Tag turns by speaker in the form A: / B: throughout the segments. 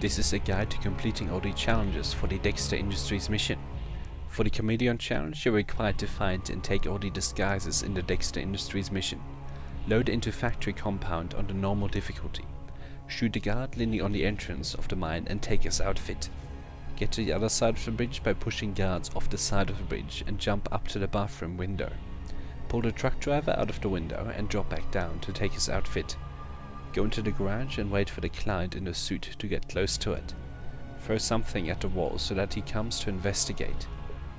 A: This is a guide to completing all the challenges for the Dexter Industries mission. For the Chameleon challenge, you're required to find and take all the disguises in the Dexter Industries mission. Load into factory compound on the normal difficulty. Shoot the guard leaning on the entrance of the mine and take his outfit. Get to the other side of the bridge by pushing guards off the side of the bridge and jump up to the bathroom window. Pull the truck driver out of the window and drop back down to take his outfit. Go into the garage and wait for the client in the suit to get close to it. Throw something at the wall so that he comes to investigate.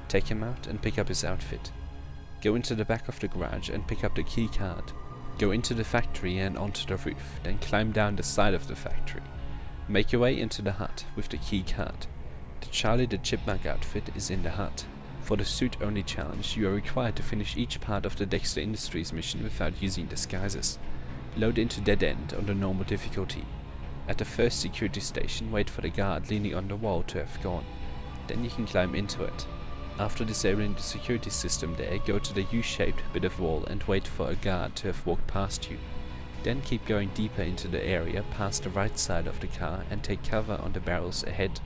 A: Take him out and pick up his outfit. Go into the back of the garage and pick up the key card. Go into the factory and onto the roof, then climb down the side of the factory. Make your way into the hut with the key card. The Charlie the Chipmunk outfit is in the hut. For the suit only challenge, you are required to finish each part of the Dexter Industries mission without using disguises. Load into Dead End on the normal difficulty. At the first security station, wait for the guard leaning on the wall to have gone. Then you can climb into it. After disabling the security system there, go to the U-shaped bit of wall and wait for a guard to have walked past you. Then keep going deeper into the area past the right side of the car and take cover on the barrels ahead.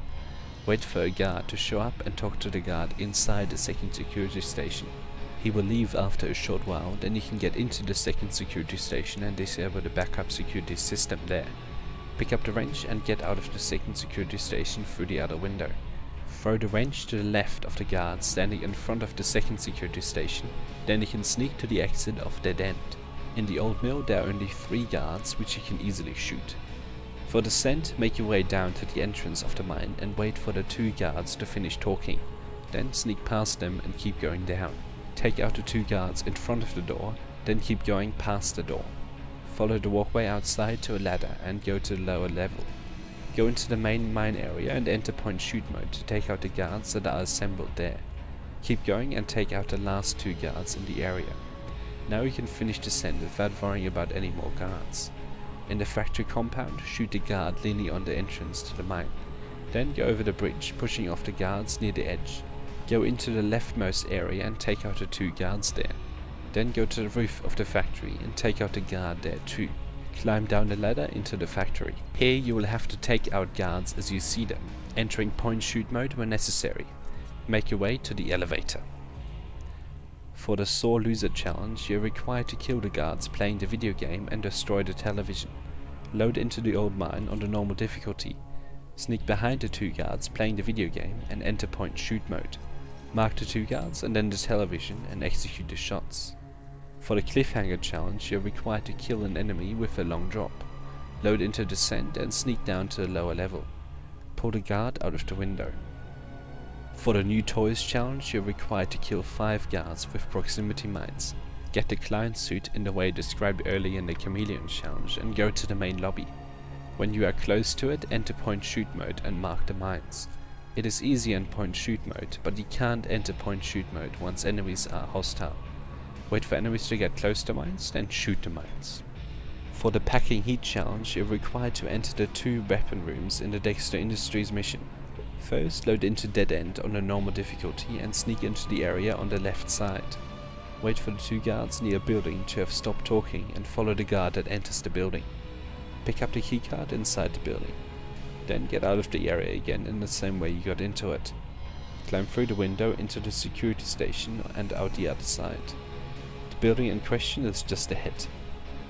A: Wait for a guard to show up and talk to the guard inside the second security station. He will leave after a short while, then you can get into the second security station and disable the backup security system there. Pick up the wrench and get out of the second security station through the other window. Throw the wrench to the left of the guard standing in front of the second security station, then you can sneak to the exit of Dead End. In the old mill there are only three guards which you can easily shoot. For descent, make your way down to the entrance of the mine and wait for the two guards to finish talking. Then sneak past them and keep going down. Take out the two guards in front of the door, then keep going past the door. Follow the walkway outside to a ladder and go to the lower level. Go into the main mine area and enter point shoot mode to take out the guards that are assembled there. Keep going and take out the last two guards in the area. Now you can finish the descent without worrying about any more guards. In the factory compound, shoot the guard leaning on the entrance to the mine. Then go over the bridge, pushing off the guards near the edge. Go into the leftmost area and take out the two guards there. Then go to the roof of the factory and take out the guard there too. Climb down the ladder into the factory. Here you will have to take out guards as you see them, entering point shoot mode when necessary. Make your way to the elevator. For the Sore Loser challenge, you're required to kill the guards playing the video game and destroy the television. Load into the old mine on the normal difficulty. Sneak behind the two guards playing the video game and enter point shoot mode. Mark the two guards and then the television and execute the shots. For the cliffhanger challenge, you're required to kill an enemy with a long drop. Load into descent and sneak down to the lower level. Pull the guard out of the window. For the new toys challenge, you're required to kill 5 guards with proximity mines. Get the client suit in the way described earlier in the chameleon challenge and go to the main lobby. When you are close to it, enter point shoot mode and mark the mines. It is easy in point shoot mode, but you can't enter point shoot mode once enemies are hostile. Wait for enemies to get close to mines, then shoot the mines. For the packing heat challenge, you're required to enter the two weapon rooms in the Dexter Industries mission. First, load into Dead End on a normal difficulty and sneak into the area on the left side. Wait for the two guards near a building to have stopped talking and follow the guard that enters the building. Pick up the keycard inside the building. Then get out of the area again in the same way you got into it. Climb through the window into the security station and out the other side. The building in question is just ahead.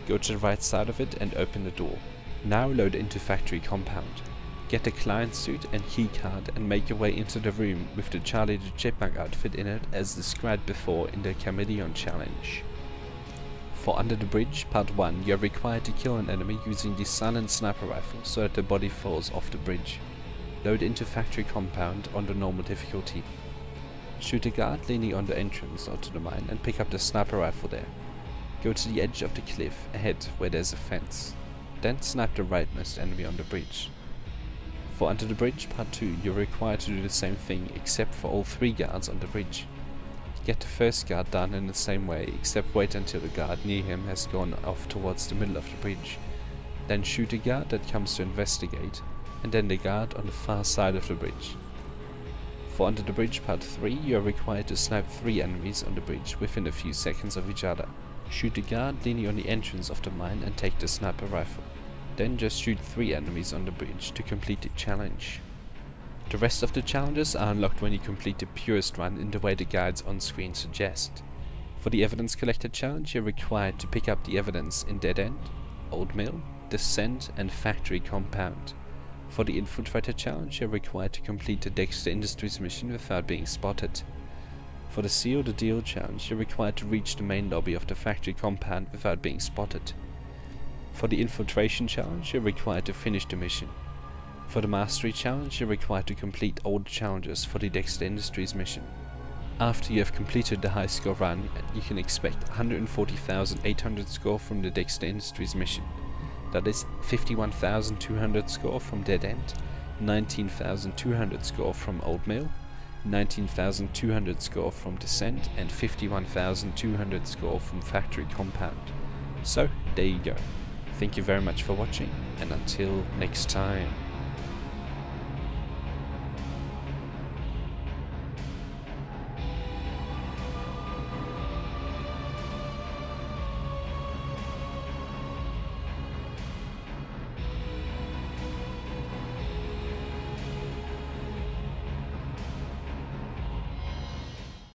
A: Go to the right side of it and open the door. Now load into factory compound. Get the client suit and keycard and make your way into the room with the Charlie the Chipmunk outfit in it as described before in the Chameleon challenge. For Under the Bridge, Part 1, you are required to kill an enemy using the silent sniper rifle so that the body falls off the bridge. Load into factory compound on the normal difficulty. Shoot a guard leaning on the entrance onto the mine and pick up the sniper rifle there. Go to the edge of the cliff ahead where there's a fence. Then snipe the rightmost enemy on the bridge. For Under the Bridge Part 2, you're required to do the same thing except for all three guards on the bridge. Get the first guard done in the same way, except wait until the guard near him has gone off towards the middle of the bridge. Then shoot a guard that comes to investigate, and then the guard on the far side of the bridge. For Under the Bridge Part 3, you are required to snipe 3 enemies on the bridge within a few seconds of each other. Shoot the guard leaning on the entrance of the mine and take the sniper rifle. Then just shoot 3 enemies on the bridge to complete the challenge. The rest of the challenges are unlocked when you complete the purist run in the way the guides on screen suggest. For the evidence collector challenge you're required to pick up the evidence in Dead End, Old Mill, Descent and Factory Compound. For the Infiltrator challenge you're required to complete the Dexter Industries mission without being spotted. For the Seal the Deal challenge, you're required to reach the main lobby of the factory compound without being spotted. For the Infiltration challenge, you're required to finish the mission. For the Mastery challenge, you're required to complete all the challenges for the Dexter Industries mission. After you have completed the high score run, you can expect 140,800 score from the Dexter Industries mission. That is 51,200 score from Dead End, 19,200 score from Old Mill, 19,200 score from Descent and 51,200 score from Factory Compound. So, there you go. Thank you very much for watching and until next time.